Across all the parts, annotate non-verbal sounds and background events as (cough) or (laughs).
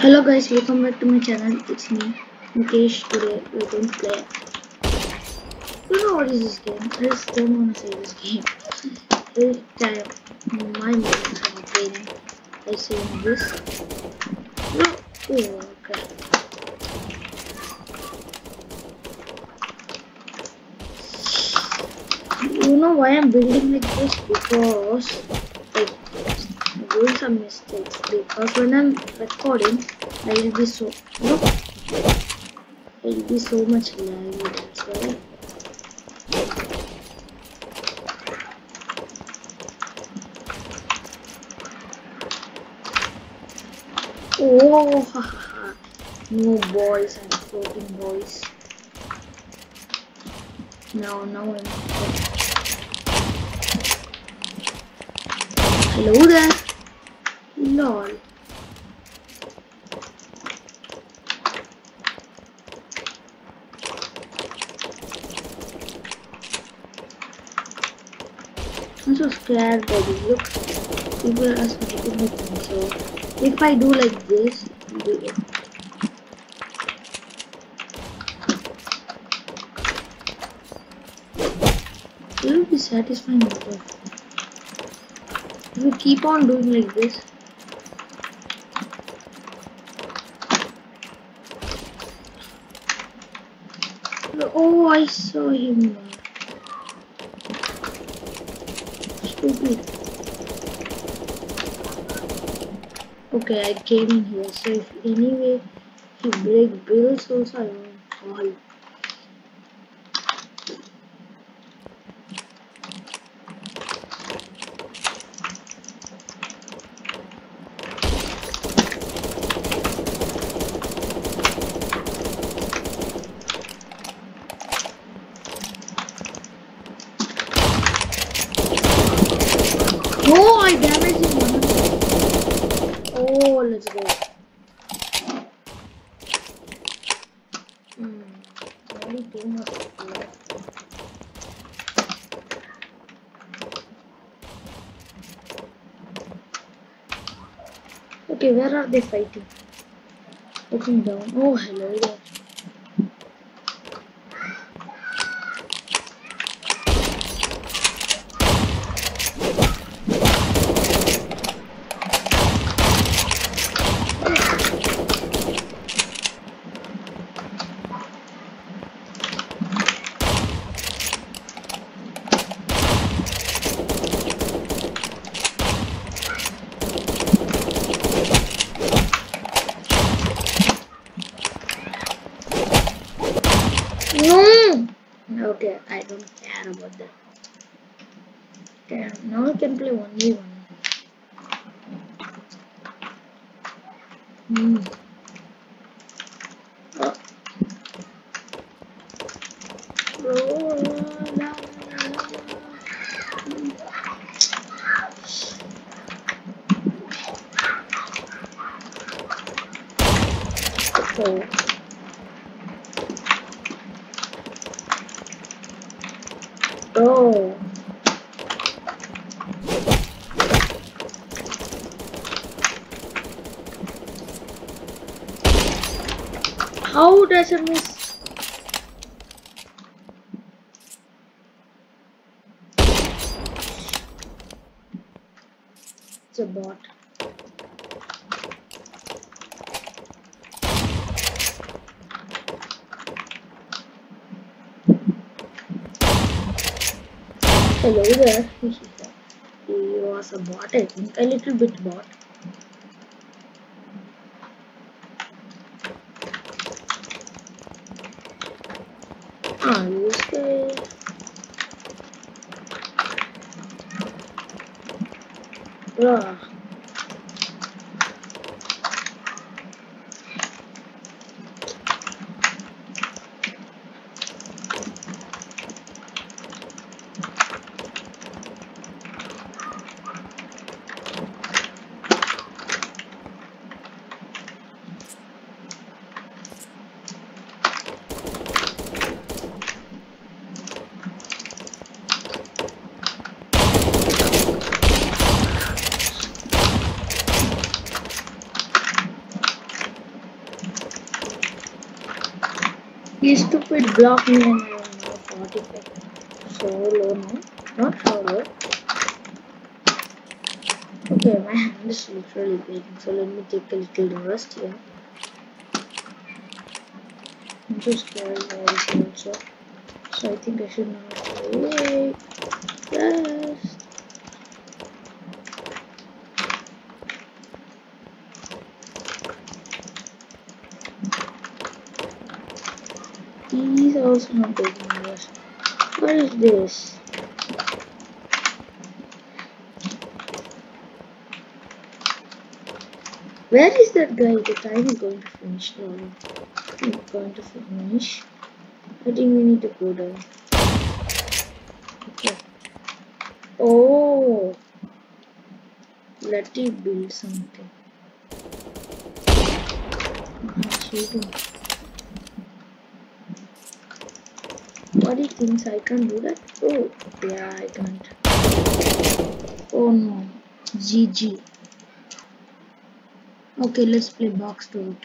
Hello guys, welcome back to my channel. It's me, Mukesh. Today we're going to play. You know what is this game? I just don't want to say this game. (laughs) Every time my movies are playing, I say this. No, oh crap. You know why I'm building like this? Because like some mistakes. Because when I'm recording, I will be so know it will be so much laggy. That's why. Oh, ha, ha. no boys and floating boys. No, no one. Hello there. Lol. I'm so scared, buddy. Look, people are with me. So, if I do like this, do it. It will be satisfying. If you keep on doing like this, Oh, I saw him. Stupid. Okay, I came in here. So if anyway he break bills also, I won't fall. Oh, I damaged him. Oh, let's go. Hmm. Two more people. Okay, where are they fighting? Looking down. Oh, hello there. No! Okay, I don't care about that. Okay, now I can play 1v1. Hmm. La, la, la. Oh. Oh. How does it miss? It's a bot. Hello there. he was a bot, I think. A little bit bot. Ah, this guy. Bruh. You stupid block me and I don't know 45. So low now. Not so low. Okay, my hand is literally bleeding, so let me take a little rest here. I'm too scared already also. So I think I should not wait. Rest. He's also not taking this. What is this? Where is that guy? The time is going to finish now? I'm going to finish. I think we need to go down. Okay. Oh. Let it build something. cheating. What he thinks I can do that? Oh, yeah, I can't. Oh no. GG. Okay, let's play box to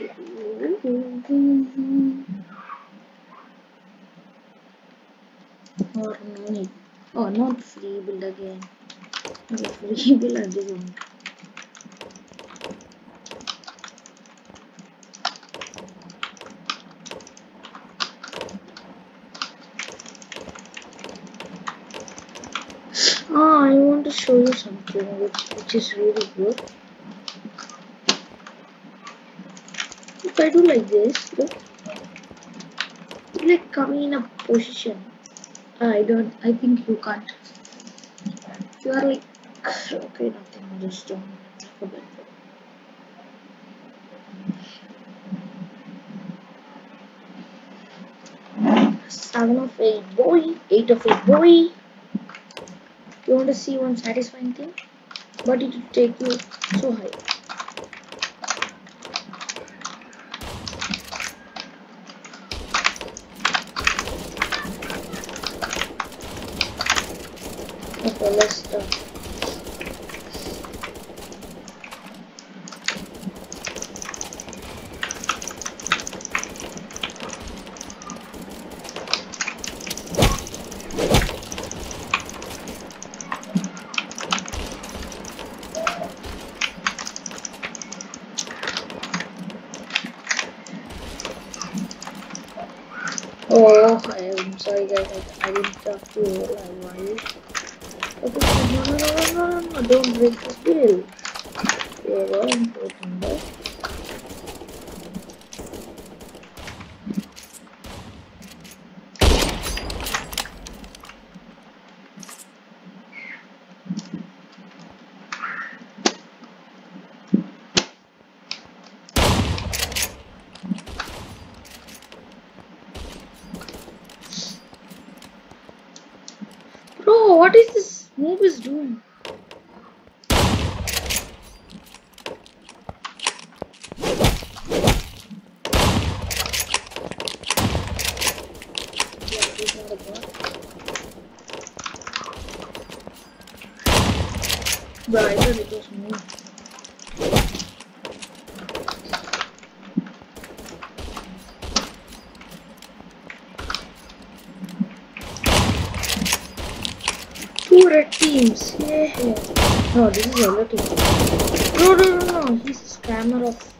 Or no need. Oh, not free build again. Okay, free build again. Ah, I want to show you something which which is really good. If I do like this, look, like coming in a position. I don't. I think you can't. You are like (sighs) okay, nothing. Just don't forget. Seven of eight, boy. Eight of eight, boy. You want to see one satisfying thing? But it will take you so high. Okay, let's start. Oh, I guys, I, I didn't talk to you like why. No, don't important, right? Bro, what is this move is doing? Yeah, he's not a bot. Bro, I thought it was me. Two red teams. Yeah. No, this is yellow team. No, no, no, no. He's a scammer of.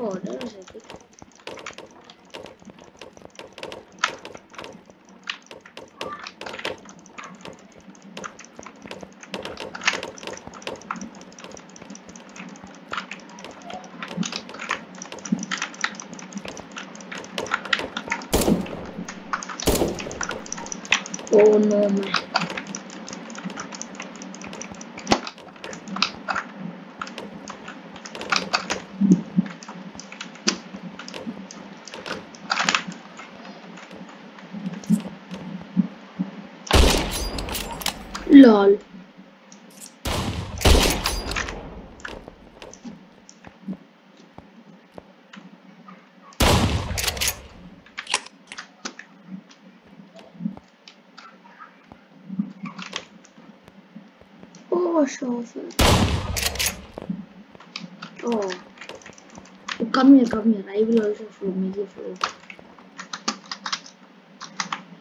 Orada özledik. Oh no, my. Lol. Oh, Schaufel. Oh. oh. Come here, come here. I will also flow. Make you flow.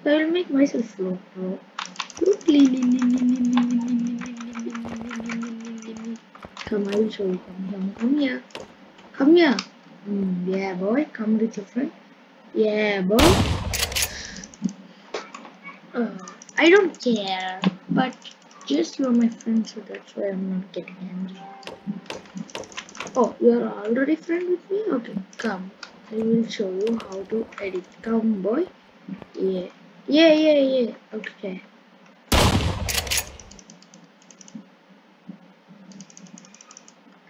I will make myself flow, bro. Come, I will show you. Come, come, come here. Come here. Mm, yeah, boy. Come with your friend. Yeah, boy. Uh, I don't care, but just you're my friend, so that's why I'm not getting angry. Oh, you're already friend with me? Okay, come. I will show you how to edit. Come, boy. Yeah. Yeah, yeah, yeah. Okay.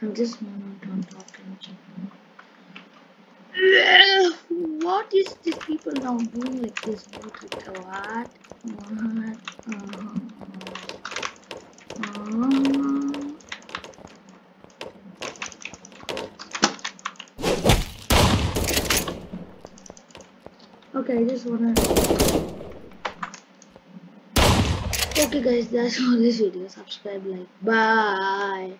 I'm just not on talking to What is these people now doing like this? What? What? Uh, uh, okay, I just wanna. Okay, guys, that's all this video. Subscribe, like, bye.